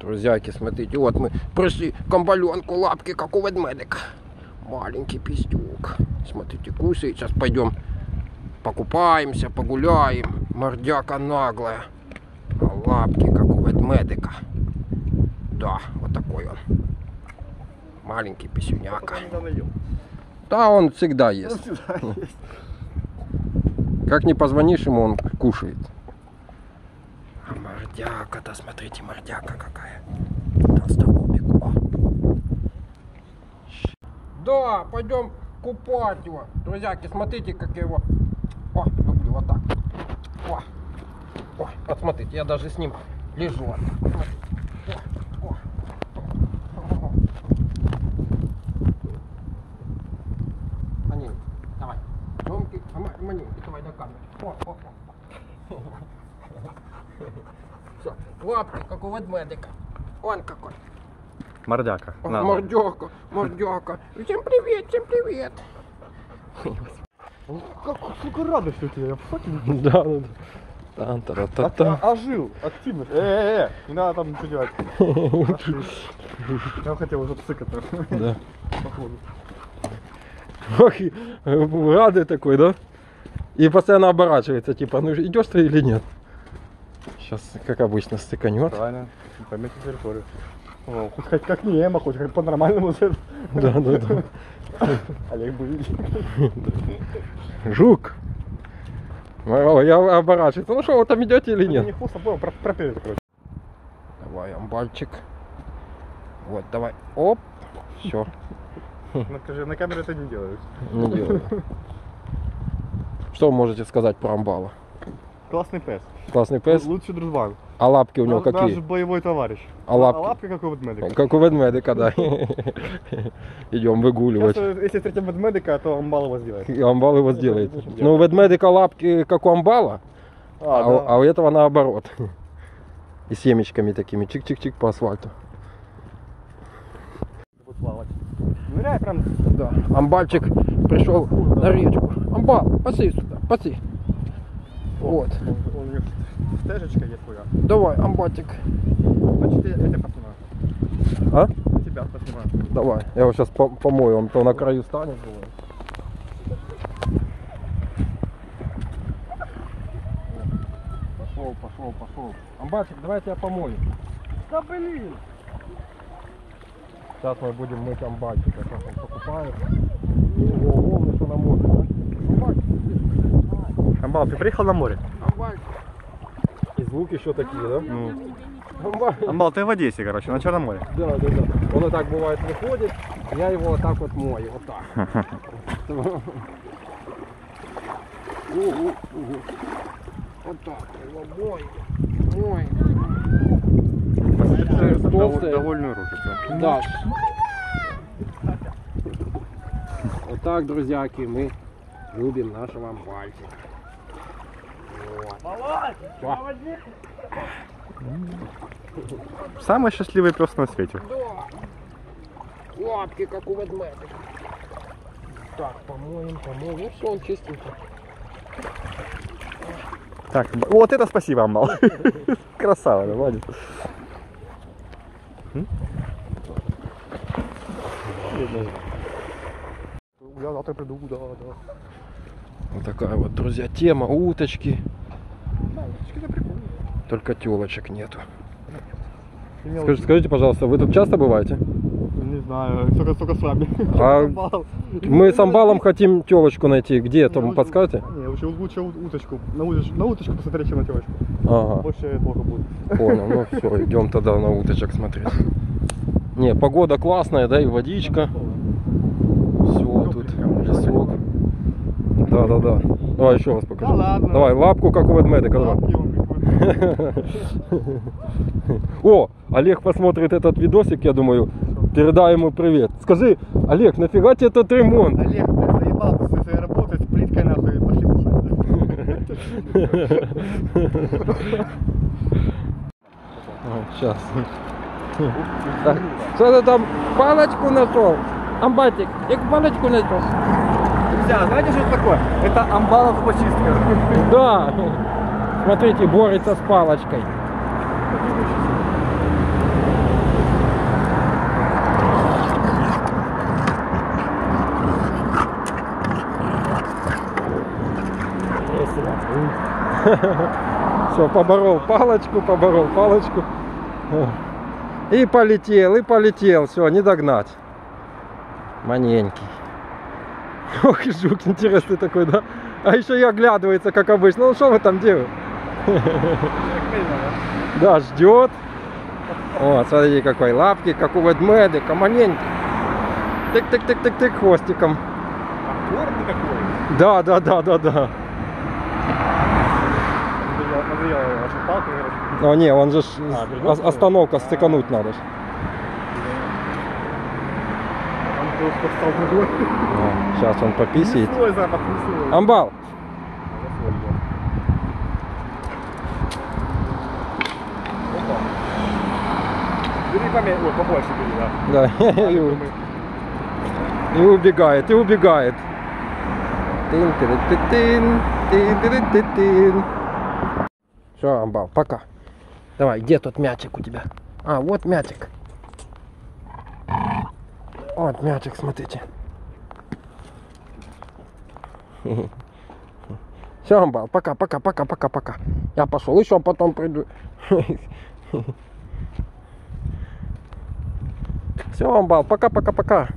Друзьяки, смотрите, вот мы пришли к амбаленку, лапки, как у ведмедика. Маленький пиздюк. Смотрите, кусает. Сейчас пойдем покупаемся, погуляем. Мордяка наглая. А лапки, как у ведмедика. Да, вот такой он. Маленький писюняка. Да, он всегда есть. Как не позвонишь ему, он кушает. А мордяка-то, смотрите, мордяка какая. Толстолобик. О. Да, пойдем купать его. Друзьяки, смотрите, как я его... О, люблю вот так. О, о, вот смотрите, я даже с ним лежу. Вот о. Манюнь, давай. Громкий, а ма- Манюнь, давай Все, лапки, как у ведмедика. Он какой. Мордяка. О, На, Мордяка, мордяка. Всем привет, всем привет. Как, сука, радость у тебя, я в шоке. Да, да, да. Тан тара та От- а- Ожил, активность. Э-э-э, не надо там ничего делать. Я хотел уже цыкать. Да. Походу. Ох, и, э, радый такой, да? И постоянно оборачивается, типа, ну идешь ты или нет? Сейчас, как обычно, стыканет. Правильно, пометь территорию. О, хоть, хоть как не эмо, хоть как по-нормальному. Да, да, да. Олег видел. Жук. Я оборачиваюсь. Ну что, вы там идете или Не нет? хвост, а понял, про- пропеллер, короче. Давай, амбальчик. Вот, давай. Оп. Все, Ну, скажи, на камере это не делают. не делаю. Что вы можете сказать про амбала? Классный пес. Классный пес. Лучший дружбан. А лапки у него Даже- какие? Даже боевой товарищ. А лапки? А лапки как у ведмедика. Как у ведмедика, да. Идем выгуливать. Сейчас, если встретим ведмедика, то амбал его сделает. И амбал его сделает. Ну, у ведмедика лапки, как у амбала, а, у- а у этого наоборот. И семечками такими, чик-чик-чик по асфальту. Ныряй прям. Да. Амбальчик пришел на речку. Амбал, паси сюда, паси. Вот. У него стежечка есть твоя. Давай, амбальчик. Значит, я, тебя поснимаю. А? Тебя поснимаю. Давай. Я его сейчас помою, он то на краю станет. Пошел, пошел, пошел. Амбальчик, давай я тебя помою. Да блин! Сейчас мы будем мыть амбальчика. Сейчас он покупает. О, волны, что на море, да? Амбальчик, Амбал, ты приехал на море? амбальчик. И звуки еще такие, да? Ну. Амбал, ты в Одессе, короче, на Черном море. Да, да, да. Он вот так бывает выходит, я его вот так вот мою, вот так. Угу, угу. Вот так, его мою. Дов- Толстые. Довольную руку. Да. Вот так, друзьяки, мы любим нашего амбальчика. Самый счастливый пес на свете. Да. Лапки, как у ведмедика. Так, помоем, помоем. Ну все, он чистенький. Так, вот это спасибо, Амбал. Красава, да, молодец. Я завтра приду, да, да. Вот такая вот, друзья, тема. Уточки. Только телочек нету. Скажите, скажите, пожалуйста, вы тут часто бываете? Не знаю, только, только с вами. А. Мы с амбалом хотим телочку найти. Где там, подскажете? Не, лучше, лучше ут- уточку. На уточку, на уточку посмотреть, чем на телочку. Ага, Больше толку будет. понял. Ну все, идем тогда на уточек смотреть. Не, погода классная, да, и водичка. Все, тут лесок. Да, да, да. Давай еще раз покажу. Да ладно. Давай, лапку, как у ведмедика. Лапки. О, Олег посмотрит этот видосик, я думаю, передай ему привет. Скажи, Олег, нафига тебе этот ремонт? Олег, ты заебал ты со своей работой, с плиткой нахуй, пошли Сейчас. Что ты там палочку нашел? Амбатик, я палочку нашел. Друзья, знаете, что это такое? Это амбалов почистка. Да. Смотрите, борется с палочкой. Все, поборол палочку, поборол палочку. И полетел, и полетел. Все, не догнать. Маненький. Ох, жук интересный такой, да? А еще и оглядывается, как обычно. Ну, что вы там делаете? Да, ждет. Вот, смотрите, какой лапки, как у ведмедика, маленький. Тык-тык-тык-тык-тык хвостиком. Гордый такой. Да, да, да, да, да. О, не, он же А, остановка, стыкануть надо. Он просто стал другой. Сейчас он свой. Амбал! Поменьше, ой, побольше бери, да. Да, и, у- и убегает, и убегает. Тин тин тин тин тин тин тин Все, Амбал, пока. Давай, где тот мячик у тебя? А, вот мячик. Вот мячик, смотрите. Все, Амбал, пока, пока, пока, пока, пока. Я пошел, еще потом приду. Все, Амбал, пока, пока, пока.